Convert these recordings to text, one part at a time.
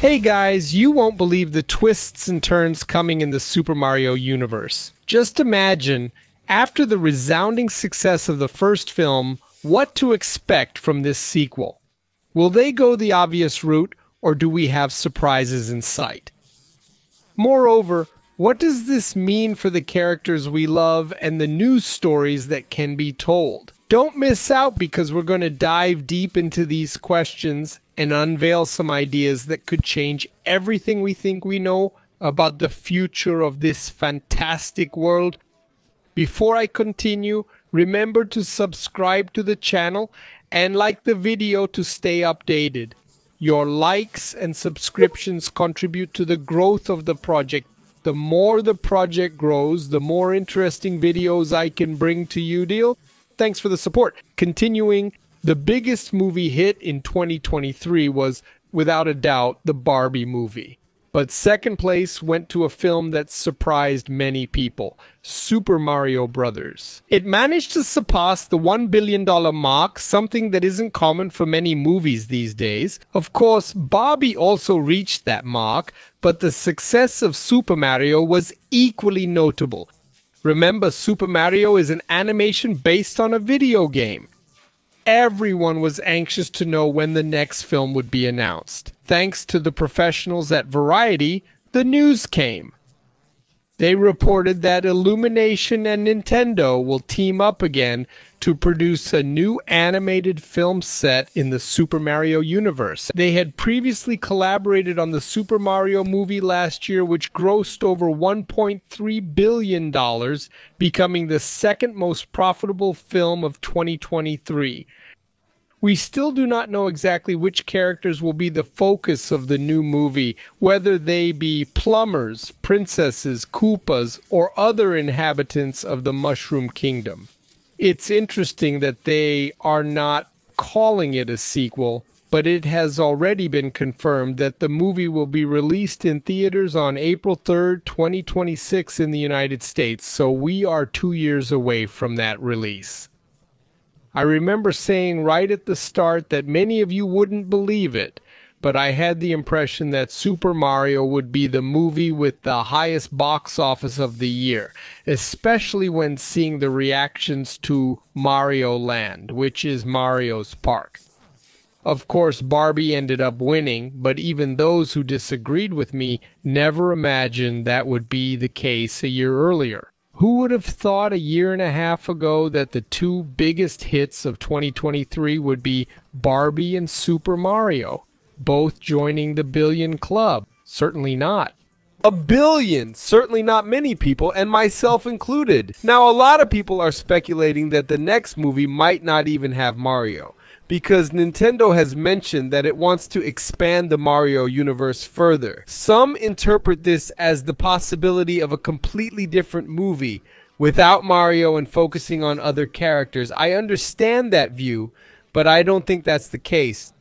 Hey guys, you won't believe the twists and turns coming in the Super Mario universe. Just imagine, after the resounding success of the first film, what to expect from this sequel. Will they go the obvious route, or do we have surprises in sight? Moreover, what does this mean for the characters we love and the news stories that can be told? Don't miss out because we're going to dive deep into these questions and unveil some ideas that could change everything we think we know about the future of this fantastic world. Before I continue, remember to subscribe to the channel and like the video to stay updated. Your likes and subscriptions contribute to the growth of the project. The more the project grows, the more interesting videos I can bring to you, deal? Thanks for the support. Continuing, the biggest movie hit in 2023 was, without a doubt, the Barbie movie. But second place went to a film that surprised many people Super Mario Brothers. It managed to surpass the $1 billion mark, something that isn't common for many movies these days. Of course, Barbie also reached that mark, but the success of Super Mario was equally notable. Remember, Super Mario is an animation based on a video game. Everyone was anxious to know when the next film would be announced. Thanks to the professionals at Variety, the news came. They reported that Illumination and Nintendo will team up again to produce a new animated film set in the Super Mario universe. They had previously collaborated on the Super Mario movie last year, which grossed over $1.3 billion, becoming the second most profitable film of 2023. We still do not know exactly which characters will be the focus of the new movie, whether they be plumbers, princesses, Koopas, or other inhabitants of the Mushroom Kingdom. It's interesting that they are not calling it a sequel, but it has already been confirmed that the movie will be released in theaters on April 3rd, 2026 in the United States, so we are two years away from that release. I remember saying right at the start that many of you wouldn't believe it, but I had the impression that Super Mario would be the movie with the highest box office of the year, especially when seeing the reactions to Mario Land, which is Mario's park. Of course, Barbie ended up winning, but even those who disagreed with me never imagined that would be the case a year earlier. Who would have thought a year and a half ago that the two biggest hits of 2023 would be Barbie and Super Mario, both joining the billion club? Certainly not. A billion! Certainly not many people, and myself included. Now, a lot of people are speculating that the next movie might not even have Mario because Nintendo has mentioned that it wants to expand the Mario universe further. Some interpret this as the possibility of a completely different movie without Mario and focusing on other characters. I understand that view, but I don't think that's the case.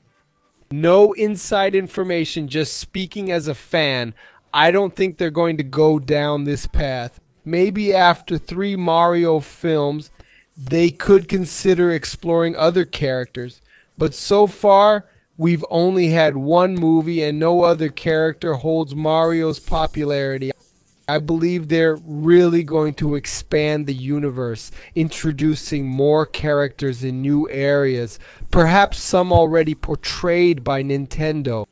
No inside information, just speaking as a fan, I don't think they're going to go down this path. Maybe after three Mario films, they could consider exploring other characters. But so far, we've only had one movie and no other character holds Mario's popularity. I believe they're really going to expand the universe, introducing more characters in new areas, perhaps some already portrayed by Nintendo.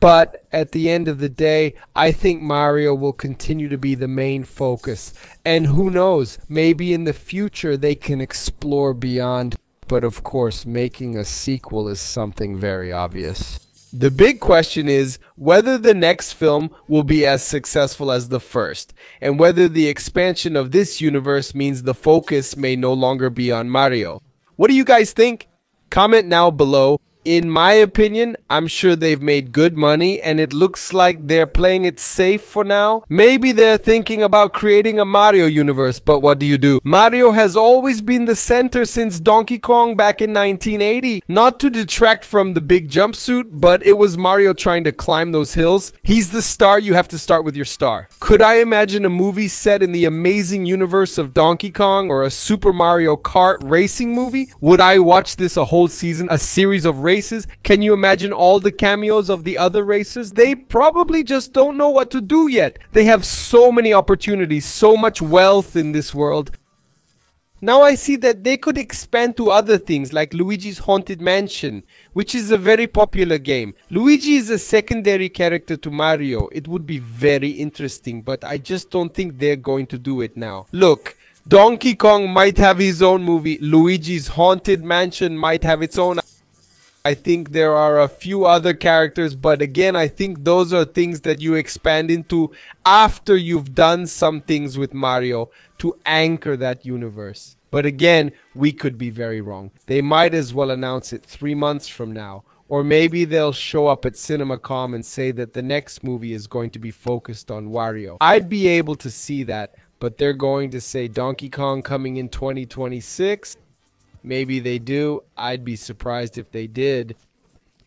But at the end of the day, I think Mario will continue to be the main focus. And who knows, maybe in the future they can explore beyond. But of course, making a sequel is something very obvious. The big question is whether the next film will be as successful as the first, and whether the expansion of this universe means the focus may no longer be on Mario. What do you guys think? Comment now below in my opinion, I'm sure they've made good money and it looks like they're playing it safe for now. Maybe they're thinking about creating a Mario universe, but what do you do? Mario has always been the center since Donkey Kong back in 1980. Not to detract from the big jumpsuit, but it was Mario trying to climb those hills. He's the star, you have to start with your star. Could I imagine a movie set in the amazing universe of Donkey Kong or a Super Mario Kart racing movie? Would I watch this a whole season, a series of race races, can you imagine all the cameos of the other races? They probably just don't know what to do yet. They have so many opportunities, so much wealth in this world. Now I see that they could expand to other things like Luigi's Haunted Mansion, which is a very popular game. Luigi is a secondary character to Mario. It would be very interesting, but I just don't think they're going to do it now. Look, Donkey Kong might have his own movie. Luigi's Haunted Mansion might have its own. I think there are a few other characters, but again, I think those are things that you expand into after you've done some things with Mario to anchor that universe. But again, we could be very wrong. They might as well announce it three months from now. Or maybe they'll show up at CinemaCon and say that the next movie is going to be focused on Wario. I'd be able to see that, but they're going to say Donkey Kong coming in 2026. Maybe they do. I'd be surprised if they did.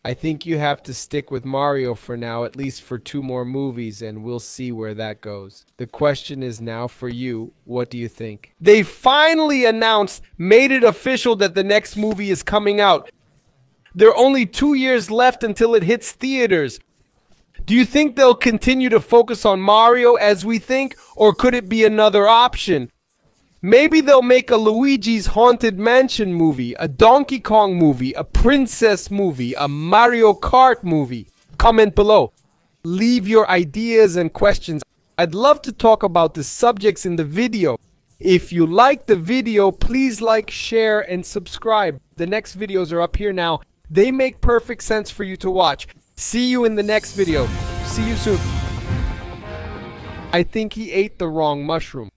I think you have to stick with Mario for now, at least for two more movies, and we'll see where that goes. The question is now for you, what do you think? They finally announced, made it official that the next movie is coming out. There are only two years left until it hits theaters. Do you think they'll continue to focus on Mario as we think, or could it be another option? Maybe they'll make a Luigi's Haunted Mansion movie, a Donkey Kong movie, a Princess movie, a Mario Kart movie. Comment below. Leave your ideas and questions. I'd love to talk about the subjects in the video. If you like the video, please like, share, and subscribe. The next videos are up here now. They make perfect sense for you to watch. See you in the next video. See you soon. I think he ate the wrong mushroom.